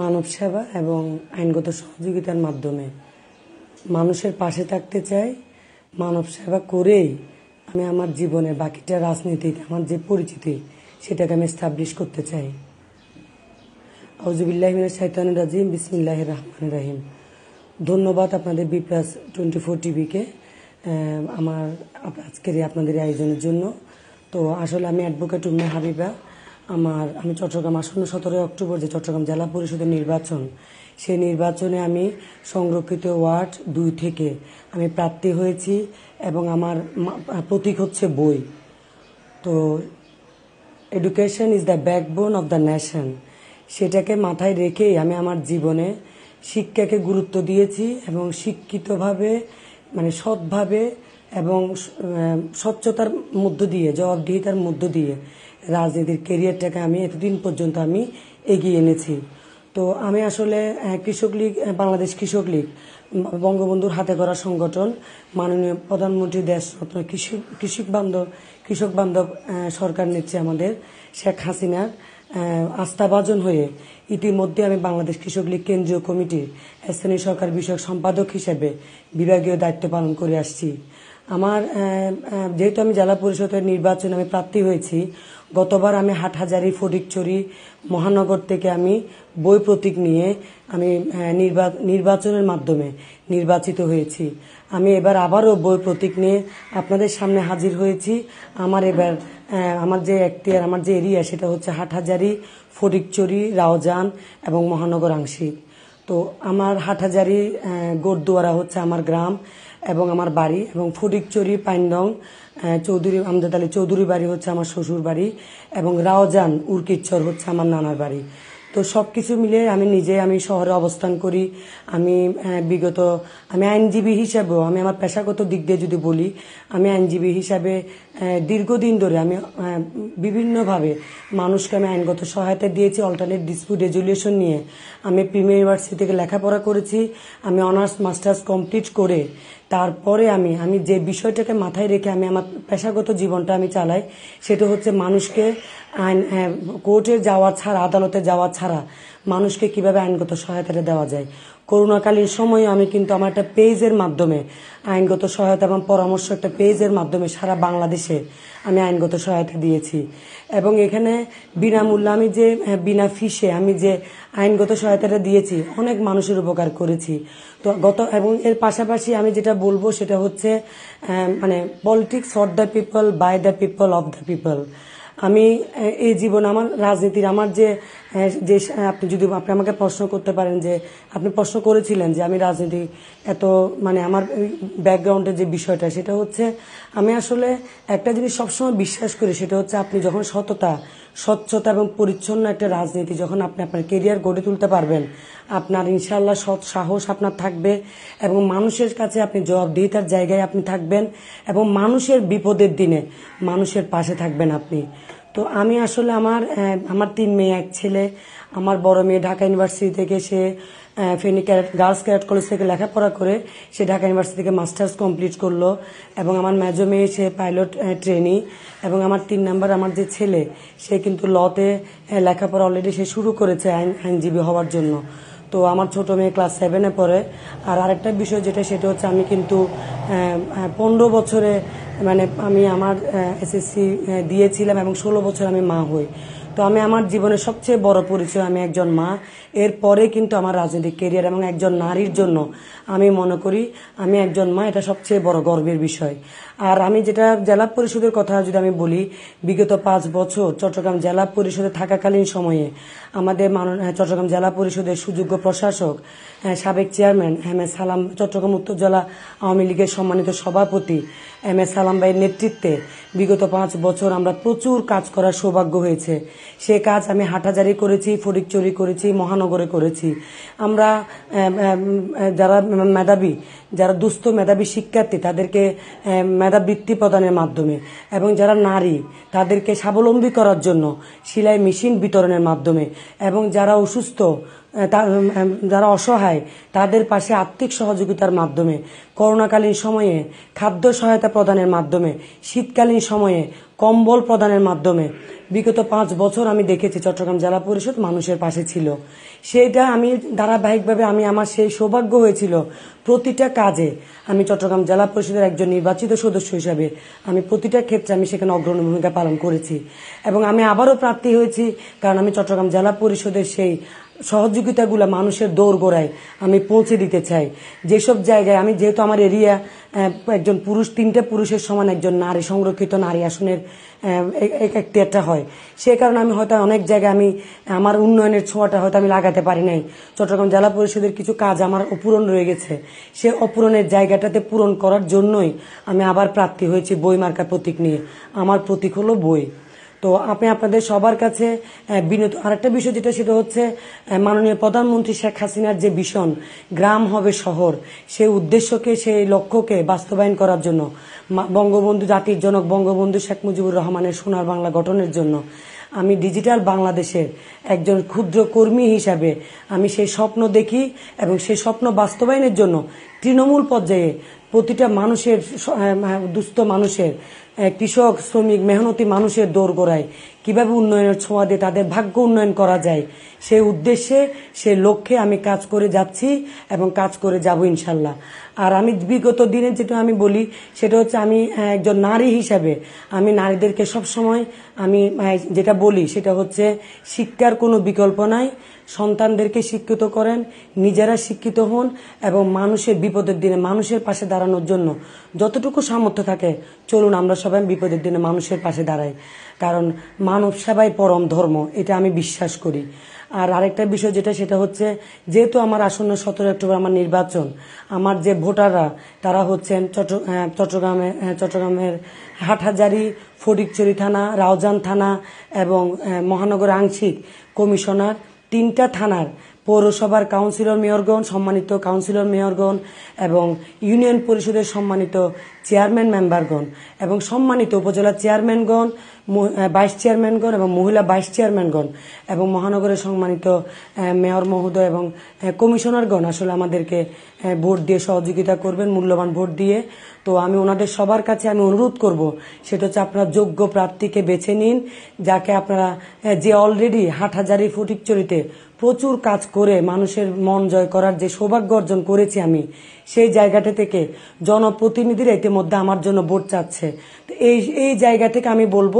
মানব সেবা এবং আইনগত সহযোগিতার মাধ্যমে। মানুষের পাশে থাকতে চাই, মানব সেবা করেই আমি আমার জীবনে বাকিটা রাজনীতিতে আমার যে পরিচিতি সেটাকে আমি এস্টাবলিশ করতে চাই। আউজুবিল্লাহমিন শাইতান রাজিম বিসমিল্লাহ রহমান রাহিম। ধন্যবাদ আপনাদের বি প্লাস টোয়েন্টি ফোর টিভিকে আমার আজকের আপনাদের আয়োজনের জন্য। তো আসলে আমি অ্যাডভোকেট উম্মে হাবিবা আমার, আমি চট্টগ্রাম আসন্ন সতেরোই অক্টোবর যে চট্টগ্রাম জেলা পরিষদের নির্বাচন, সেই নির্বাচনে আমি সংরক্ষিত ওয়ার্ড দুই থেকে আমি প্রার্থী হয়েছি এবং আমার প্রতীক হচ্ছে বই। তো education is the backbone of the nation সেটাকে মাথায় রেখেই আমি আমার জীবনে শিক্ষাকে গুরুত্ব দিয়েছি এবং শিক্ষিতভাবে মানে সৎভাবে এবং স্বচ্ছতার মধ্য দিয়ে, জবাবদিহিতার মধ্য দিয়ে রাজনীতির কেরিয়ারটাকে আমি এতদিন পর্যন্ত আমি এগিয়ে এনেছি। তো আমি আসলে কৃষক লীগ বাংলাদেশ কৃষক লীগ বঙ্গবন্ধুর হাতে করা সংগঠন, মাননীয় প্রধানমন্ত্রী দেশরত্ন কৃষি, কৃষক বান্ধব কৃষক বান্ধব সরকার নিচ্ছে আমাদের শেখ হাসিনার আস্থাভাজন হয়ে ইতিমধ্যে আমি বাংলাদেশ কৃষক লীগ কেন্দ্রীয় কমিটির স্থানীয় সরকার বিষয়ক সম্পাদক হিসেবে বিভাগীয় দায়িত্ব পালন করে আসছি। আমার যেহেতু আমি জেলা পরিষদের নির্বাচনে আমি প্রার্থী হয়েছি, গতবার আমি হাটহাজারি, ফটিকচুরি, মহানগর থেকে আমি বই প্রতীক নিয়ে আমি নির্বাচনের মাধ্যমে নির্বাচিত হয়েছি। আমি এবার আবারও বই প্রতীক নিয়ে আপনাদের সামনে হাজির হয়েছি। আমার এবার আমার যে এখতিয়ার, আমার যে এরিয়া, সেটা হচ্ছে হাটহাজারি, ফটিকচুরি, রাওজান এবং মহানগর আংশিক। তো আমার হাটহাজারি গোরদুয়ারা হচ্ছে আমার গ্রাম এবং আমার বাড়ি এবং ফটিকচুরি পাইনদং চৌধুরী, আমজাদ আলী চৌধুরী বাড়ি হচ্ছে আমার শ্বশুর বাড়ি এবং রাওজান, উর্কিচ্ছর হচ্ছে আমার নানার বাড়ি। তো সব কিছু মিলে আমি নিজে আমি শহরে অবস্থান করি। আমি বিগত, আমি আইনজীবী হিসাবেও, আমি আমার পেশাগত দিক দিয়ে যদি বলি, আমি আইনজীবী হিসাবে দীর্ঘদিন ধরে আমি বিভিন্নভাবে মানুষকে আমি আইনগত সহায়তা দিয়েছি অল্টারনেট ডিসপিউট রেজুলিউশন নিয়ে। আমি প্রিমিয়ার ইউনিভার্সিটি থেকে লেখাপড়া করেছি। আমি অনার্স মাস্টার্স কমপ্লিট করে তারপরে আমি আমি যে বিষয়টাকে মাথায় রেখে আমি আমার পেশাগত জীবনটা আমি চালাই, সেটা হচ্ছে মানুষকে আইন কোর্টে যাওয়া ছাড়া, আদালতে যাওয়া ছাড়া মানুষকে কীভাবে আইনগত সহায়তাটা দেওয়া যায়। করোনাকালীন সময়ে আমি কিন্তু আমার একটা পেজের মাধ্যমে আইনগত সহায়তা এবং পরামর্শ একটা পেজের মাধ্যমে সারা বাংলাদেশে আমি আইনগত সহায়তা দিয়েছি। এবং এখানে বিনামূল্যে আমি যে বিনা ফিসে আমি যে আইনগত সহায়তাটা দিয়েছি, অনেক মানুষের উপকার করেছি। তো গত, এবং এর পাশাপাশি আমি যেটা বলব সেটা হচ্ছে মানে politics for the people by the people of the people আমি এই জীবন আমার, রাজনীতির আমার যে যে, আপনি যদি আপনি আমাকে প্রশ্ন করতে পারেন যে, আপনি প্রশ্ন করেছিলেন যে আমি রাজনীতি এত মানে আমার ব্যাকগ্রাউন্ডের যে বিষয়টা, সেটা হচ্ছে আমি আসলে একটা জিনিস সবসময় বিশ্বাস করি, সেটা হচ্ছে আপনি যখন সততা স্বচ্ছতা এবং পরিচ্ছন্ন একটা রাজনীতি যখন আপনি আপনার কেরিয়ার গড়ে তুলতে পারবেন, আপনার ইনশাল্লাহ সৎ সাহস আপনার থাকবে এবং মানুষের কাছে আপনি জবাবদিহিতার জায়গায় আপনি থাকবেন এবং মানুষের বিপদের দিনে মানুষের পাশে থাকবেন আপনি। তো আমি আসলে আমার আমার তিন মেয়ে, এক ছেলে। আমার বড় মেয়ে ঢাকা ইউনিভার্সিটি থেকে সে Feni cadet girls cadet college থেকে লেখাপড়া করে সে ঢাকা ইউনিভার্সিটি থেকে মাস্টার্স কমপ্লিট করল এবং আমার মেজো মেয়ে, সে পাইলট ট্রেনি এবং আমার তিন নাম্বার আমার যে ছেলে, সে কিন্তু লতে লেখাপড়া অলরেডি সে শুরু করেছে আইন আইনজীবী হওয়ার জন্য। তো আমার ছোট মেয়ে ক্লাস সেভেনে পড়ে। আর আরেকটা বিষয় যেটা, সেটা হচ্ছে আমি কিন্তু পনেরো বছরে মানে আমি আমার এসএসসি দিয়েছিলাম এবং ষোলো বছর আমি মা হই। তো আমি আমার জীবনের সবচেয়ে বড় পরিচয়, আমি একজন মা। এরপরে কিন্তু আমার রাজনৈতিক কেরিয়ার এবং একজন নারীর জন্য আমি মনে করি আমি একজন মা, এটা সবচেয়ে বড় গর্বের বিষয়। আর আমি যেটা জেলা পরিষদের কথা যদি আমি বলি, বিগত পাঁচ বছর চট্টগ্রাম জেলা পরিষদে থাকাকালীন সময়ে আমাদের চট্টগ্রাম জেলা পরিষদের সুযোগ্য প্রশাসক সাবেক চেয়ারম্যান এম এস সালাম, চট্টগ্রাম উত্তর জেলা আওয়ামী লীগের সম্মানিত সভাপতি এম এস সালাম ভাইয়ের নেতৃত্বে বিগত পাঁচ বছর আমরা প্রচুর কাজ করার সৌভাগ্য হয়েছে। সে কাজ আমি হাটাজারি করেছি ফটিকচুরি করেছি মহানগরে করেছি। আমরা যারা মেধাবী যারা দুস্থ মেধাবী শিক্ষার্থী, তাদেরকে মেধাবৃত্তি প্রদানের মাধ্যমে এবং যারা নারী, তাদেরকে স্বাবলম্বী করার জন্য সেলাই মেশিন বিতরণের মাধ্যমে এবং যারা অসুস্থ যারা অসহায়, তাদের পাশে আর্থিক সহযোগিতার মাধ্যমে, করোনাকালীন সময়ে খাদ্য সহায়তা প্রদানের মাধ্যমে, শীতকালীন সময়ে কম্বল প্রদানের মাধ্যমে, বিগত পাঁচ বছর আমি দেখেছি চট্টগ্রাম জেলা পরিষদ মানুষের পাশে ছিল। সেইটা আমি ধারাবাহিকভাবে আমি, আমার সেই সৌভাগ্য হয়েছিল প্রতিটা কাজে আমি চট্টগ্রাম জেলা পরিষদের একজন নির্বাচিত সদস্য হিসাবে আমি প্রতিটা ক্ষেত্রে আমি সেখানে অগ্রণী ভূমিকা পালন করেছি। এবং আমি আবারও প্রার্থী হয়েছি, কারণ আমি চট্টগ্রাম জেলা পরিষদের সেই সহযোগিতাগুলো মানুষের দৌড় গোড়ায় আমি পৌঁছে দিতে চাই। যেসব জায়গায় আমি যেহেতু আমার এরিয়া একজন পুরুষ, তিনটে পুরুষের সমান একজন নারী, সংরক্ষিত নারী আসনের এক- এক- একটি একটা হয়। সে কারণে আমি হয়তো অনেক জায়গায় আমি, আমার উন্নয়নের ছোঁয়াটা হয়তো আমি লাগাতে পারি নাই। চট্টগ্রাম জেলা পরিষদের কিছু কাজ আমার অপূরণ রয়ে গেছে। সে অপূরণের জায়গাটাতে পূরণ করার জন্যই আমি আবার প্রার্থী হয়েছি বই মার্কা প্রতীক নিয়ে। আমার প্রতীক হলো বই। তো আমি আপনাদের সবার কাছে আহ, বিনোদ আরেকটা বিষয় যেটা সেটা হচ্ছে মাননীয় প্রধানমন্ত্রী শেখ হাসিনার যে ভীষণ গ্রাম হবে শহর সেই উদ্দেশ্যকে সেই লক্ষ্যকে বাস্তবায়ন করার জন্য বঙ্গবন্ধু জাতির জনক বঙ্গবন্ধু শেখ মুজিবুর রহমানের সোনার বাংলা গঠনের জন্য আমি ডিজিটাল বাংলাদেশের একজন ক্ষুদ্র কর্মী হিসাবে আমি সেই স্বপ্ন দেখি এবং সেই স্বপ্ন বাস্তবায়নের জন্য তৃণমূল পর্যায়ে প্রতিটা মানুষের স- দুস্থ মানুষের কৃষক, শ্রমিক, মেহনতি মানুষের দৌড় গোড়ায়। কীভাবে উন্নয়নের ছোঁয়া দিয়ে তাদের ভাগ্য উন্নয়ন করা যায়, সেই উদ্দেশ্যে, সেই লক্ষ্যে আমি কাজ করে যাচ্ছি এবং কাজ করে যাব ইনশাল্লাহ। আর আমি বিগত দিনে যেটা আমি বলি, সেটা হচ্ছে আমি একজন নারী হিসাবে আমি নারীদেরকে সব সময় আমি যেটা বলি, সেটা হচ্ছে শিক্ষার কোনো বিকল্প নাই। সন্তানদেরকে শিক্ষিত করেন, নিজেরা শিক্ষিত হন এবং মানুষের বিপদের দিনে, মানুষের পাশে দাঁড়ানোর জন্য যতটুকু সামর্থ্য থাকে, চলুন আমরা সবাই বিপদের দিনে মানুষের পাশে দাঁড়াই। কারণ মানব সেবাই পরম ধর্ম, এটা আমি বিশ্বাস করি। আর আরেকটা বিষয় যেটা, সেটা হচ্ছে যেহেতু আমার আসন্ন সতেরো অক্টোবর আমার নির্বাচন, আমার যে ভোটাররা, তারা হচ্ছেন চট্ট- চট্টগ্রামে চট্টগ্রামের হাটহাজারি ফটিকচুরি থানা, রাউজান থানা এবং মহানগর আংশিক কমিশনার তিনটা থানার পৌরসভার কাউন্সিলর মেয়রগণ সম্মানিত কাউন্সিলর মেয়রগণ এবং ইউনিয়ন পরিষদের সম্মানিত চেয়ারম্যান মেম্বারগণ এবং সম্মানিত উপজেলা চেয়ারম্যানগণ ভাইস চেয়ারম্যানগণ এবং মহিলা ভাইস চেয়ারম্যানগণ এবং মহানগরের সম্মানিত মেয়র মহোদয় এবং কমিশনারগণ আসলে আমাদেরকে ভোট দিয়ে সহযোগিতা করবেন, মূল্যবান ভোট দিয়ে। তো আমি ওনাদের সবার কাছে আমি অনুরোধ করব, সেটা হচ্ছে আপনারা যোগ্য প্রার্থীকে বেছে নিন, যাকে আপনারা যে অলরেডি হাটহাজারি ফটিকচুরিতে প্রচুর কাজ করে মানুষের মন জয় করার যে সৌভাগ্য অর্জন করেছি আমি সেই জায়গাটা থেকে জনপ্রতিনিধিরা ইতিমধ্যে আমার জন্য ভোট চাচ্ছে। এই এই জায়গা থেকে আমি বলব,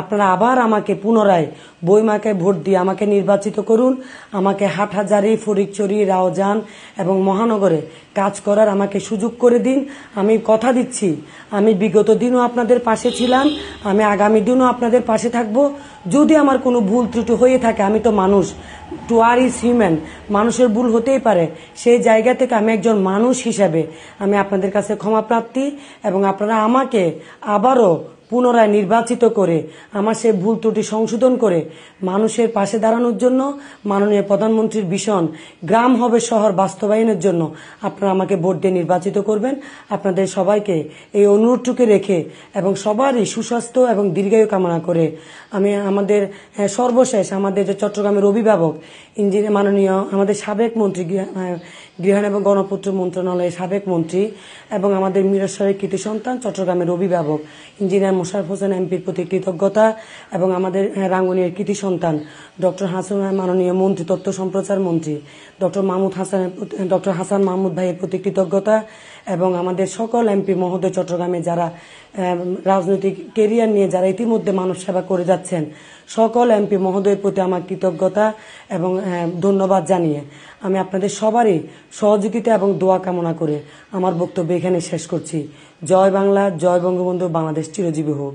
আপনারা আবার আমাকে পুনরায় বইমাকে ভোট দিয়ে আমাকে নির্বাচিত করুন, আমাকে হাটহাজারি ফরিকচুরি রাওজান এবং মহানগরে কাজ করার আমাকে সুযোগ করে দিন। আমি কথা দিচ্ছি, আমি বিগত দিনও আপনাদের পাশে ছিলাম, আমি আগামী দিনও আপনাদের পাশে থাকব। যদি আমার কোনো ভুল ত্রুটি হয়ে থাকে, আমি তো মানুষ। টু আর ইজ হিউম্যান মানুষের ভুল হতেই পারে। সেই জায়গা থেকে আমি একজন মানুষ হিসাবে আমি আপনাদের কাছে ক্ষমা প্রাপ্তি এবং আপনারা আমাকে আবারও পুনরায় নির্বাচিত করে আমার সেই ভুল ত্রুটি সংশোধন করে মানুষের পাশে দাঁড়ানোর জন্য মাননীয় প্রধানমন্ত্রীর ভীষণ গ্রাম হবে শহর বাস্তবায়নের জন্য আপনারা আমাকে ভোট দিয়ে নির্বাচিত করবেন। আপনাদের সবাইকে এই অনুরোধটুকু রেখে এবং সবারই সুস্বাস্থ্য এবং দীর্ঘায়ু কামনা করে আমি আমাদের সর্বশেষ আমাদের যে চট্টগ্রামের অভিভাবক, ইঞ্জিনিয়ার মাননীয় আমাদের সাবেক মন্ত্রী গৃহায়ণ এবং গণপূর্ত মন্ত্রণালয়ের সাবেক মন্ত্রী এবং আমাদের মিরসরের কৃতি সন্তান চট্টগ্রামের অভিভাবক, ইঞ্জিনিয়ার মোশারফ হোসেন এমপির প্রতি কৃতজ্ঞতা এবং আমাদের রাঙ্গুনিয়ার কৃতি সন্তান, ডক্টর হাসান মাননীয় মন্ত্রী, তথ্য সম্প্রচার মন্ত্রী, ডক্টর মাহমুদ হাসানের ডক্টর হাসান মাহমুদ ভাইয়ের প্রতি কৃতজ্ঞতা এবং আমাদের সকল এমপি মহোদয় চট্টগ্রামে যারা রাজনৈতিক কেরিয়ার নিয়ে যারা ইতিমধ্যে মানব সেবা করে যাচ্ছেন, সকল এমপি মহোদয়ের প্রতি আমার কৃতজ্ঞতা এবং ধন্যবাদ জানিয়ে আমি আপনাদের সবারই সহযোগিতা এবং দোয়া কামনা করে আমার বক্তব্য এখানে শেষ করছি। জয় বাংলা জয় বঙ্গবন্ধু বাংলাদেশ চিরজীবী হোক।